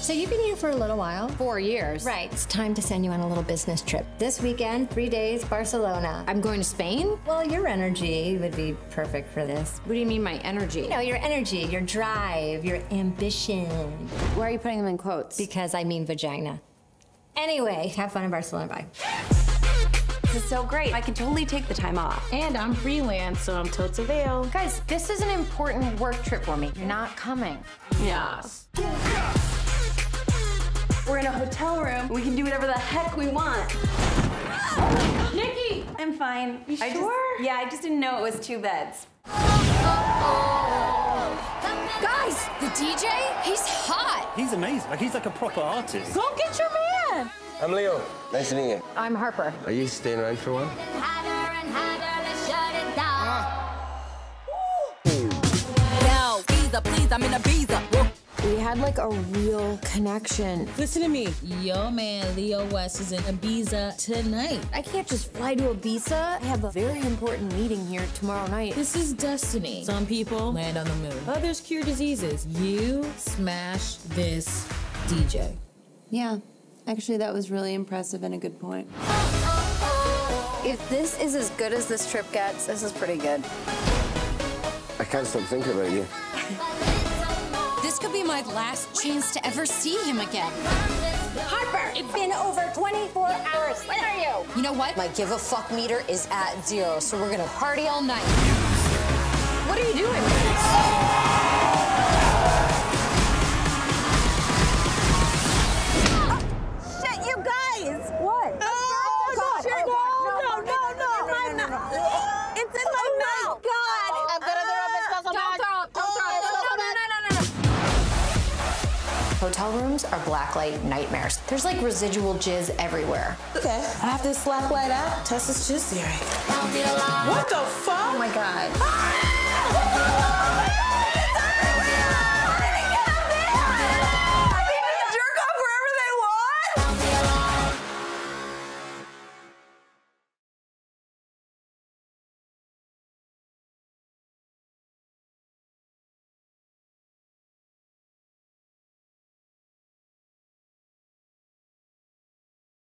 So you've been here for a little while. Four years. Right. It's time to send you on a little business trip. This weekend, three days, Barcelona. I'm going to Spain? Well, your energy would be perfect for this. What do you mean, my energy? You know, your energy, your drive, your ambition. Why are you putting them in quotes? Because I mean vagina. Anyway, have fun in Barcelona. Bye. This is so great. I can totally take the time off. And I'm freelance, so I'm totes avail. Guys, this is an important work trip for me. You're not coming. Yes. We're in a hotel room. We can do whatever the heck we want. Nikki! I'm fine. You I sure? Just, yeah, I just didn't know it was two beds. Guys, the DJ? He's hot. He's amazing. Like he's like a proper artist. Go get your man! I'm Leo. Nice to meet you. I'm Harper. Are you staying around for a while? No, Ibiza, uh, please, I'm in Ibiza. We had like a real connection. Listen to me. Yo, man, Leo West is in Ibiza tonight. I can't just fly to Ibiza. I have a very important meeting here tomorrow night. This is destiny. Some people land on the moon, others cure diseases. You smash this DJ. Yeah, actually, that was really impressive and a good point. If this is as good as this trip gets, this is pretty good. I can't stop thinking about you. This could be my last chance to ever see him again. Harper, it's been over 24 hours. Where are you? You know what? My give a fuck meter is at zero, so we're gonna party all night. What are you doing? Hotel rooms are blacklight nightmares. There's like residual jizz everywhere. Okay, I have this slack light out. Test this jizz theory. What the fuck? Oh my god. Ah!